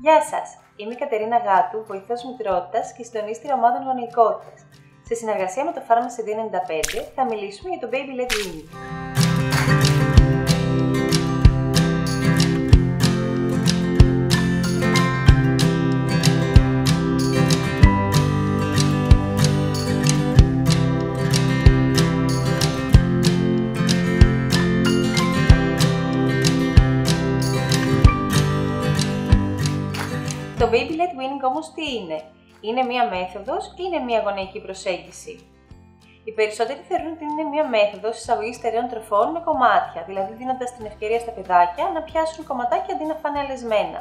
Γεια σας! Είμαι η Κατερίνα Γάτου, βοηθός μητρότητας και συντονίστρια ομάδων γονεϊκότητας. Σε συνεργασία με το Pharmacy D95 θα μιλήσουμε για το Baby Led Weaning. Το baby led weaning όμως τι είναι; Είναι μία μέθοδος ή είναι μία γονεϊκή προσέγγιση; Οι περισσότεροι θεωρούν ότι είναι μία μέθοδος εισαγωγής στερεών τροφών με κομμάτια, δηλαδή δίνοντας την ευκαιρία στα παιδάκια να πιάσουν κομματάκια αντί να φάνε αλεσμένα.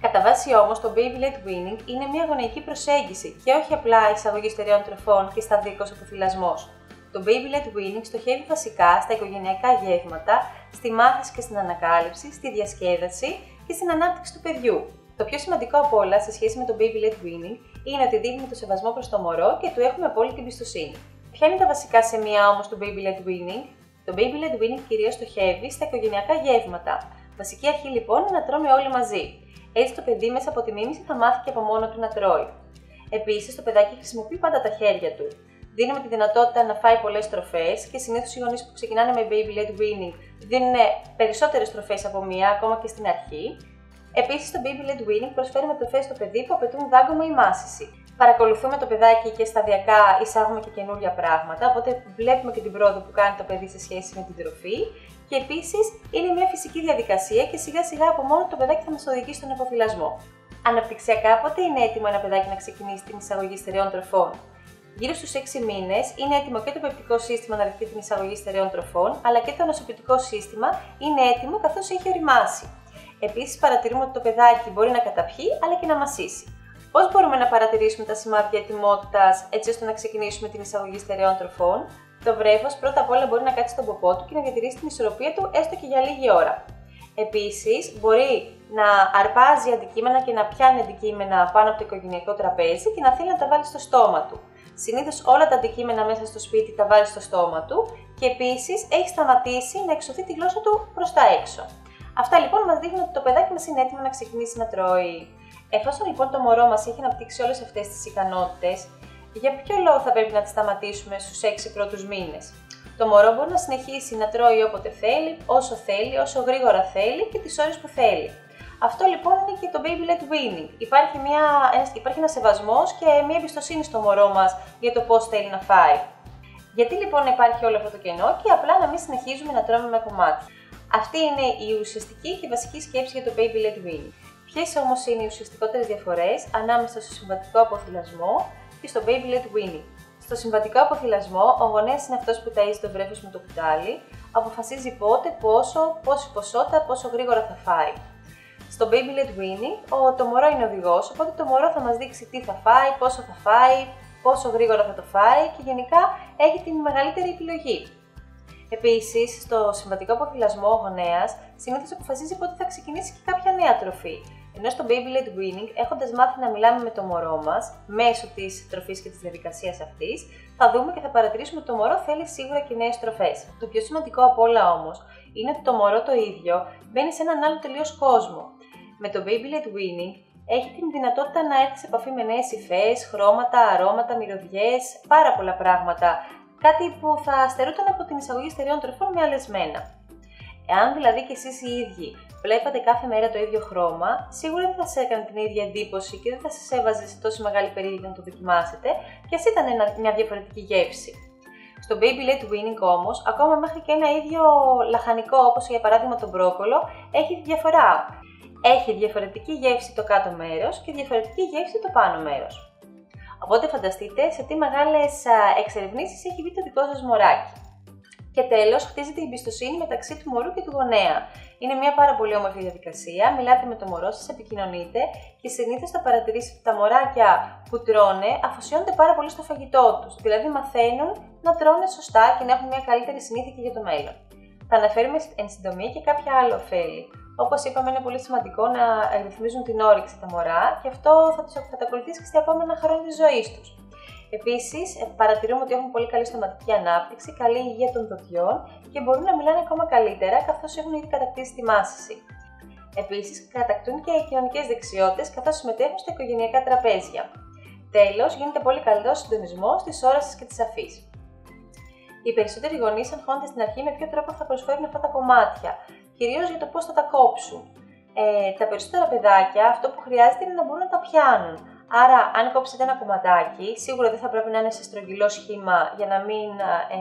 Κατά βάση όμως, το baby led weaning είναι μία γονεϊκή προσέγγιση και όχι απλά εισαγωγή στερεών τροφών και σταδικό αποθυλασμός. Το baby led weaning στοχεύει βασικά στα οικογενειακά γεύματα, στη μάθηση και στην ανακάλυψη, στη διασκέδαση και στην ανάπτυξη του παιδιού. Το πιο σημαντικό από όλα σε σχέση με το baby led weaning είναι ότι δείχνουμε το σεβασμό προς το μωρό και του έχουμε απόλυτη εμπιστοσύνη. Ποια είναι τα βασικά σημεία όμως του baby led weaning? Το baby led weaning κυρίως στοχεύει στα οικογενειακά γεύματα. Βασική αρχή λοιπόν είναι να τρώμε όλοι μαζί. Έτσι το παιδί μέσα από τη μίμηση θα μάθει και από μόνο του να τρώει. Επίσης, το παιδάκι χρησιμοποιεί πάντα τα χέρια του. Δίνουμε τη δυνατότητα να φάει πολλές τροφέ και συνήθως οι γονείς που ξεκινάνε με baby led weaning δίνουν περισσότερες τροφέ από μία, ακόμα και στην αρχή, Επίσης, το Baby Led Weaning προσφέρει μετοφέ στο παιδί που απαιτούν δάγκωμα ή μάσηση. Παρακολουθούμε το παιδάκι και σταδιακά εισάγουμε και καινούργια πράγματα, οπότε βλέπουμε και την πρόοδο που κάνει το παιδί σε σχέση με την τροφή. Και επίσης είναι μια φυσική διαδικασία και σιγά σιγά από μόνο το παιδάκι θα μας οδηγήσει στον αποφυλασμό. Αναπτυξιακά, πότε είναι έτοιμο ένα παιδάκι να ξεκινήσει την εισαγωγή στερεών τροφών; Γύρω στους 6 μήνες είναι έτοιμο και το πεπτικό σύστημα να δεχτεί την εισαγωγή στερεών τροφών, αλλά και το νοσοποιητικό σύστημα είναι έτοιμο καθώς έχει οριμάσει. Επίσης, παρατηρούμε ότι το παιδάκι μπορεί να καταπιεί αλλά και να μασίσει. Πώς μπορούμε να παρατηρήσουμε τα σημάδια ετοιμότητας έτσι ώστε να ξεκινήσουμε την εισαγωγή στερεών τροφών; Το βρέφος πρώτα απ' όλα μπορεί να κάτσει στον ποπό του και να διατηρήσει την ισορροπία του έστω και για λίγη ώρα. Επίσης, μπορεί να αρπάζει αντικείμενα και να πιάνει αντικείμενα πάνω από το οικογενειακό τραπέζι και να θέλει να τα βάλει στο στόμα του. Συνήθως όλα τα αντικείμενα μέσα στο σπίτι τα βάζει στο στόμα του και επίσης έχει σταματήσει να εξωθεί τη γλώσσα του προς τα έξω. Αυτά λοιπόν μας δείχνουν ότι το παιδάκι μας είναι έτοιμο να ξεκινήσει να τρώει. Εφόσον λοιπόν το μωρό μας έχει αναπτύξει όλες αυτές τις ικανότητες, για ποιο λόγο θα πρέπει να τις σταματήσουμε στους 6 πρώτους μήνες; Το μωρό μπορεί να συνεχίσει να τρώει όποτε θέλει, όσο θέλει, όσο γρήγορα θέλει και τις ώρες που θέλει. Αυτό λοιπόν είναι και το baby led weaning. Υπάρχει, μια, υπάρχει ένας σεβασμός και μια εμπιστοσύνη στο μωρό μας για το πώς θέλει να φάει. Γιατί λοιπόν υπάρχει όλο αυτό το κενό και απλά να μην συνεχίζουμε να τρώμε με κομμάτια. Αυτή είναι η ουσιαστική και βασική σκέψη για το baby led weaning. Ποιες όμως είναι οι ουσιαστικότερες διαφορές ανάμεσα στο συμβατικό αποθυλασμό και στο baby led weaning. Στο συμβατικό αποθυλασμό, ο γονέας είναι αυτός που ταΐζει το βρέφος με το κουτάλι, αποφασίζει πότε, πόσο, πόση ποσότητα, πόσο γρήγορα θα φάει. Στο baby led weaning, ο, το μωρό είναι οδηγός, οπότε το μωρό θα μας δείξει τι θα φάει, πόσο θα φάει, πόσο γρήγορα θα το φάει και γενικά έχει την μεγαλύτερη επιλογή. Επίσης, στο συμβατικό αποφυλασμό ο γονέας συνήθως αποφασίζει πότε θα ξεκινήσει και κάποια νέα τροφή. Ενώ στο baby led weaning, έχοντας μάθει να μιλάμε με το μωρό μας μέσω της τροφής και της διαδικασίας αυτής, θα δούμε και θα παρατηρήσουμε ότι το μωρό θέλει σίγουρα και νέες τροφές. Το πιο σημαντικό από όλα όμως είναι ότι το μωρό το ίδιο μπαίνει σε έναν άλλο τελείως κόσμο. Με το baby led weaning έχει την δυνατότητα να έρθει σε επαφή με νέες υφές, χρώματα, αρώματα, μυρωδιές, πάρα πολλά πράγματα κάτι που θα στερούταν από την εισαγωγή στερεών τροφών με αλεσμένα. Εάν δηλαδή και εσείς οι ίδιοι βλέπατε κάθε μέρα το ίδιο χρώμα, σίγουρα δεν θα σα έκανε την ίδια εντύπωση και δεν θα σας έβαζε σε τόσο μεγάλη περίοδο να το δοκιμάσετε, και ας ήταν μια διαφορετική γεύση. Στο baby led weaning όμως, ακόμα μέχρι και ένα ίδιο λαχανικό όπως για παράδειγμα το μπρόκολο, έχει διαφορά. Έχει διαφορετική γεύση το κάτω μέρος και διαφορετική γεύση το πάνω μέρος. Οπότε φανταστείτε σε τι μεγάλες εξερευνήσεις έχει μπει το δικό σας μωράκι. Και τέλος, χτίζεται η εμπιστοσύνη μεταξύ του μωρού και του γονέα. Είναι μια πάρα πολύ όμορφη διαδικασία. Μιλάτε με το μωρό σας, επικοινωνείτε και συνήθως θα παρατηρήσετε ότι τα μωράκια που τρώνε αφοσιώνονται πάρα πολύ στο φαγητό τους. Δηλαδή, μαθαίνουν να τρώνε σωστά και να έχουν μια καλύτερη συνήθεια και για το μέλλον. Θα αναφέρουμε εν συντομία και κάποια άλλα ωφέλη. Όπως είπαμε, είναι πολύ σημαντικό να ρυθμίζουν την όρεξη τα μωρά και αυτό θα, τους, θα τα ακολουθήσει και στα επόμενα χρόνια τη ζωής τους. Επίσης, παρατηρούμε ότι έχουν πολύ καλή στοματική ανάπτυξη, καλή υγεία των δοντιών και μπορούν να μιλάνε ακόμα καλύτερα καθώς έχουν ήδη κατακτήσει τη μάσηση. Επίσης, κατακτούν και κοινωνικές δεξιότητες καθώς συμμετέχουν στα οικογενειακά τραπέζια. Τέλος, γίνεται πολύ καλός συντονισμός της όρασης και της αφής. Οι περισσότεροι γονείς αγχώνται στην αρχή με ποιο τρόπο θα προσφέρουν αυτά τα κομμάτια, κυρίως για το πώς θα τα κόψουν. Ε, τα περισσότερα παιδάκια αυτό που χρειάζεται είναι να μπορούν να τα πιάνουν. Άρα, αν κόψετε ένα κομματάκι, σίγουρα δεν θα πρέπει να είναι σε στρογγυλό σχήμα για να μην ε,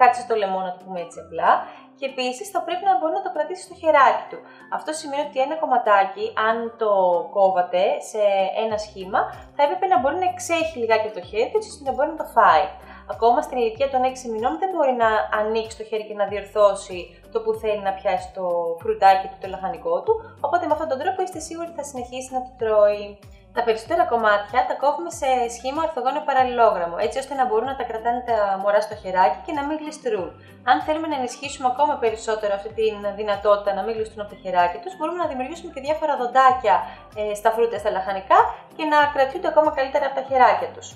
κάτσει στο λαιμό, να το πούμε έτσι απλά. Και επίσης θα πρέπει να μπορεί να το κρατήσει στο χεράκι του. Αυτό σημαίνει ότι ένα κομματάκι, αν το κόβατε σε ένα σχήμα, θα έπρεπε να μπορεί να εξέχει λιγάκι το χέρι του, ώστε να μπορεί να το φάει. Ακόμα στην ηλικία των 6 μηνών δεν μπορεί να ανοίξει το χέρι και να διορθώσει το που θέλει να πιάσει το φρουτάκι του, το λαχανικό του. Οπότε με αυτόν τον τρόπο είστε σίγουροι ότι θα συνεχίσει να το τρώει. Τα περισσότερα κομμάτια τα κόβουμε σε σχήμα ορθογώνιο παραλληλόγραμμο, έτσι ώστε να μπορούν να τα κρατάνε τα μωρά στο χεράκι και να μην γλιστρούν. Αν θέλουμε να ενισχύσουμε ακόμα περισσότερο αυτή τη δυνατότητα να μην γλιστρούν από το χεράκι τους, μπορούμε να δημιουργήσουμε και διάφορα δοντάκια ε, στα φρούτα, στα λαχανικά και να κρατιούνται ακόμα καλύτερα από τα χεράκια τους.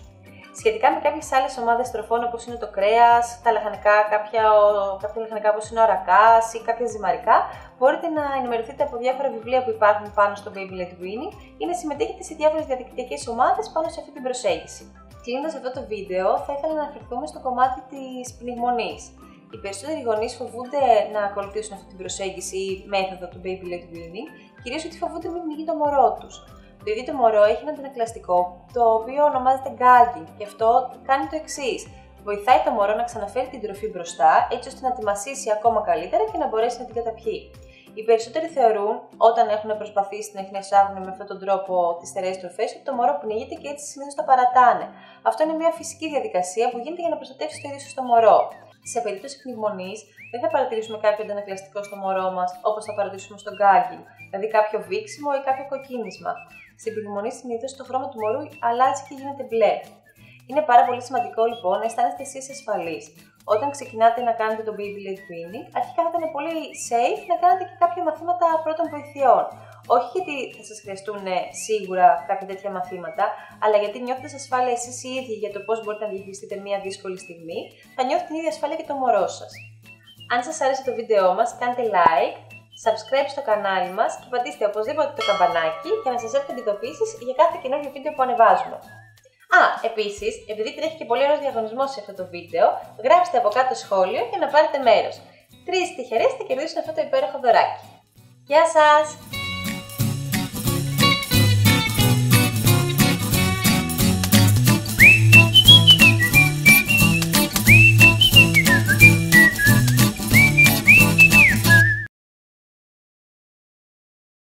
Σχετικά με κάποιες άλλες ομάδες τροφών όπως είναι το κρέας, τα λαχανικά, κάποια, κάποια λαχανικά όπως είναι ο αρακά ή κάποια ζυμαρικά, μπορείτε να ενημερωθείτε από διάφορα βιβλία που υπάρχουν πάνω στο Baby Led Winning ή να συμμετέχετε σε διάφορες διαδικτυακές ομάδες πάνω σε αυτή την προσέγγιση. Κλείνοντας αυτό το βίντεο, θα ήθελα να αναφερθούμε στο κομμάτι της πνιγμονή. Οι περισσότεροι γονείς φοβούνται να ακολουθήσουν αυτή την προσέγγιση ή μέθοδο του Baby Led Winning, κυρίως ότι φοβούνται μην πνιγεί το μωρό τους. Το ίδιο το μωρό έχει ένα αντανακλαστικό το οποίο ονομάζεται gagging και αυτό κάνει το εξής. Βοηθάει το μωρό να ξαναφέρει την τροφή μπροστά έτσι ώστε να τη μασίσει ακόμα καλύτερα και να μπορέσει να την καταπιεί. Οι περισσότεροι θεωρούν, όταν έχουν προσπαθήσει να εισάγουν με αυτόν τον τρόπο τις στερεές τροφές, ότι το μωρό πνίγεται και έτσι συνήθως τα παρατάνε. Αυτό είναι μια φυσική διαδικασία που γίνεται για να προστατεύσει το ίδιο στο μωρό. Σε περίπτωση πνιγμονή, δεν θα παρατηρήσουμε κάποιο αντανακλαστικό στο μωρό μας όπως θα παρατηρήσουμε στο gagging, δηλαδή κάποιο βήξιμο ή κάποιο κοκκίνισμα. Στην πνιγμονή συνήθως το χρώμα του μωρού αλλάζει και γίνεται μπλε. Είναι πάρα πολύ σημαντικό λοιπόν να αισθάνεστε εσείς ασφαλείς. Όταν ξεκινάτε να κάνετε το baby led weaning, αρχικά θα είναι πολύ safe να κάνετε και κάποια μαθήματα πρώτων βοηθειών. Όχι γιατί θα σας χρειαστούν ε, σίγουρα κάποια τέτοια μαθήματα, αλλά γιατί νιώθετε ασφάλεια εσείς οι ίδιοι για το πώς μπορείτε να διαχειριστείτε μια δύσκολη στιγμή, θα νιώθετε την ίδια ασφάλεια και το μωρό σας. Αν σας άρεσε το βίντεό μας, κάντε like, subscribe στο κανάλι μας και πατήστε οπωσδήποτε το καμπανάκι για να σας έρθουν ειδοποιήσεις για κάθε καινούργιο βίντεο που ανεβάζουμε. Α, επίσης, επειδή τρέχει και πολύ ωραίος διαγωνισμός σε αυτό το βίντεο, γράψτε από κάτω σχόλιο για να πάρετε μέρος. Τρεις τυχερές θα κερδίσουν αυτό το υπέροχο δωράκι. Γεια σας!